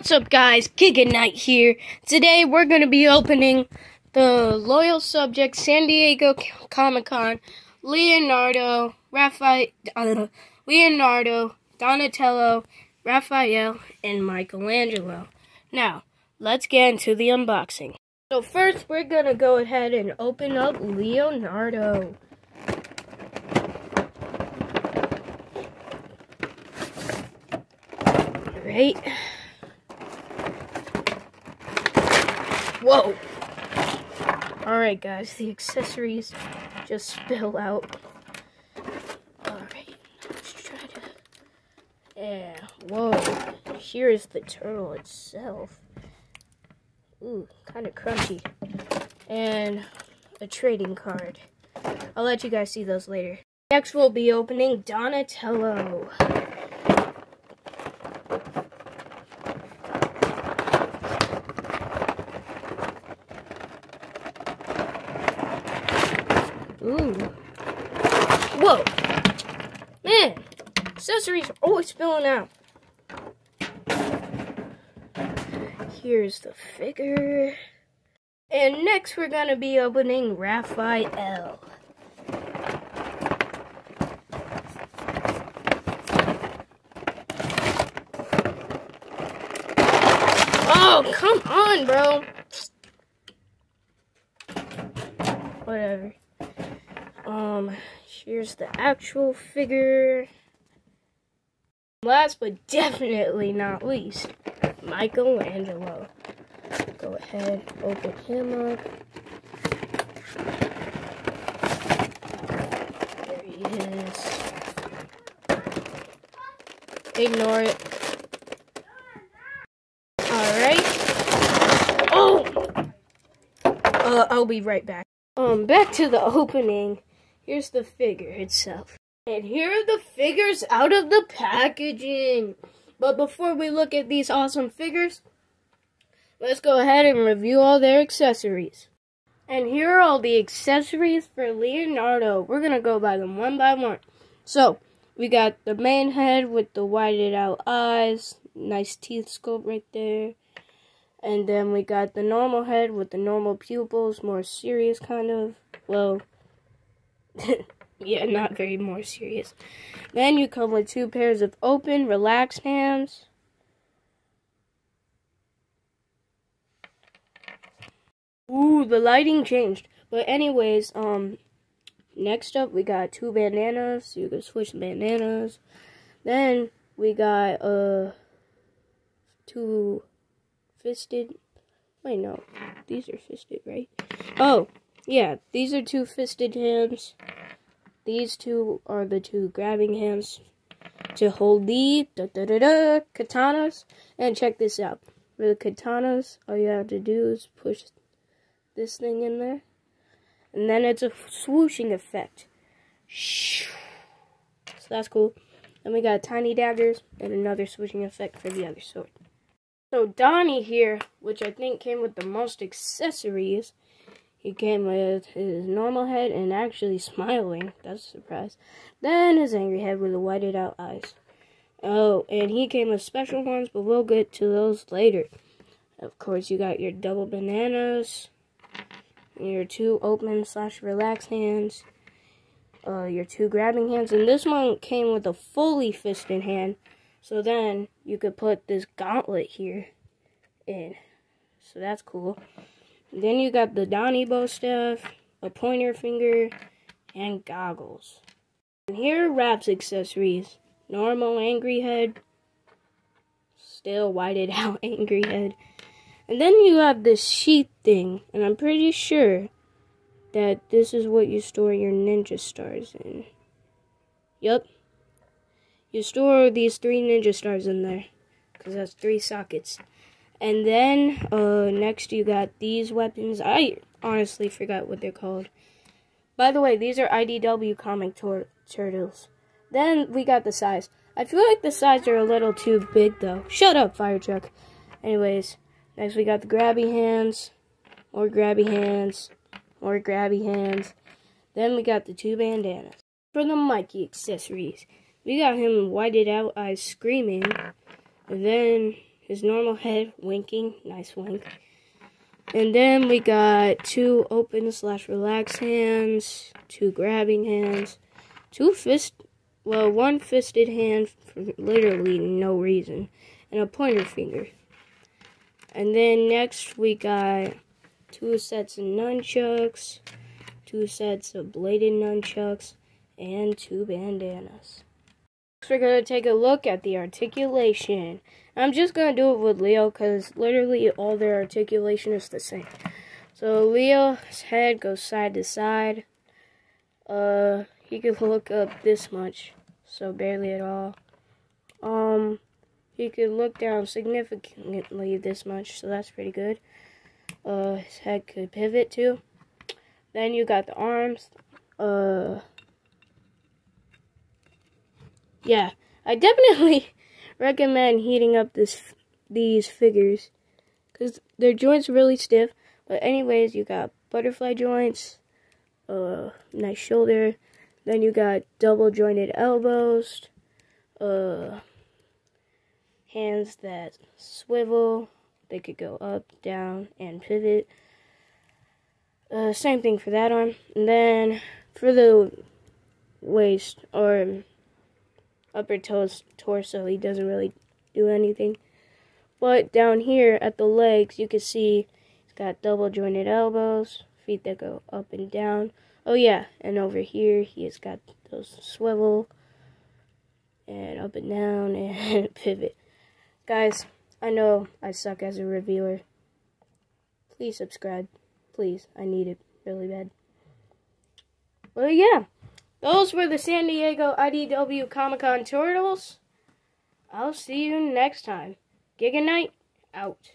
What's up guys, Giga Knight here. Today we're going to be opening the Loyal Subject San Diego Comic Con Leonardo, Raphael, uh, Leonardo, Donatello, Raphael, and Michelangelo. Now, let's get into the unboxing. So first we're going to go ahead and open up Leonardo. Right. Whoa! Alright, guys, the accessories just spill out. Alright, let's try to. Yeah, whoa. Here's the turtle itself. Ooh, kind of crunchy. And a trading card. I'll let you guys see those later. Next, we'll be opening Donatello. Ooh. Whoa. Man, accessories are always spilling out. Here's the figure. And next we're to be opening Raphael. Oh, come on, bro. Whatever. Um, here's the actual figure. Last but definitely not least, Michelangelo. Go ahead, open him up. There he is. Ignore it. Alright. Oh! Uh, I'll be right back. Um, back to the opening. Here's the figure itself. And here are the figures out of the packaging. But before we look at these awesome figures, let's go ahead and review all their accessories. And here are all the accessories for Leonardo. We're going to go by them one by one. So, we got the main head with the whited out eyes. Nice teeth sculpt right there. And then we got the normal head with the normal pupils, more serious kind of. Well, yeah, not very more serious. Then you come with two pairs of open, relaxed hands. Ooh, the lighting changed. But anyways, um, next up we got two bandanas. You can switch bandanas. Then we got, uh, two fisted. Wait, no. These are fisted, right? Oh, yeah. These are two fisted hands. These two are the two grabbing hands to hold the da, da, da, da, katanas. And check this out. For the katanas, all you have to do is push this thing in there. And then it's a swooshing effect. So that's cool. Then we got tiny daggers and another swooshing effect for the other sword. So Donnie here, which I think came with the most accessories, he came with his normal head and actually smiling. That's a surprise. Then his angry head with the whited out eyes. Oh, and he came with special ones, but we'll get to those later. Of course, you got your double bananas, your two open slash relaxed hands, uh, your two grabbing hands, and this one came with a fully fisted hand. So then you could put this gauntlet here in. So that's cool. Then you got the Donnie bo staff, a pointer finger, and goggles. And here are Rap's accessories. Normal angry head, still whited out angry head. And then you have this sheath thing, and I'm pretty sure that this is what you store your ninja stars in. Yup. You store these three ninja stars in there, because that's three sockets. And then, uh, next you got these weapons. I honestly forgot what they're called. By the way, these are IDW comic tur turtles. Then we got the sais. I feel like the sais are a little too big, though. Shut up, fire truck. Anyways, next we got the grabby hands. More grabby hands. More grabby hands. Then we got the two bandanas. For the Mikey accessories, we got him whited out eyes screaming. And then his normal head winking. Nice wink. And then we got two open slash relaxed hands, two grabbing hands, two fist, well, one fisted hand for literally no reason, and a pointer finger. And then next we got two sets of nunchucks, two sets of bladed nunchucks, and two bandanas. We're going to take a look at the articulation. I'm just going to do it with Leo because literally all their articulation is the same. So Leo's head goes side to side. Uh, he can look up this much, so barely at all. Um, he could look down significantly this much, so that's pretty good. Uh, his head could pivot too. Then you got the arms. Uh, yeah, I definitely recommend heating up this these figures because their joints are really stiff. But anyways, you got butterfly joints, uh, nice shoulder. Then you got double jointed elbows, uh, hands that swivel. They could go up, down, and pivot. Uh, same thing for that arm. And then for the waist or upper toes, torso, he doesn't really do anything. But down here at the legs, you can see he's got double jointed elbows, feet that go up and down. Oh yeah, and over here he has got those swivel and up and down and pivot. Guys, I know I suck as a reviewer. Please subscribe. Please, I need it really bad. Well, yeah. Those were the San Diego IDW Comic Con Turtles. I'll see you next time. Giga Knight, out.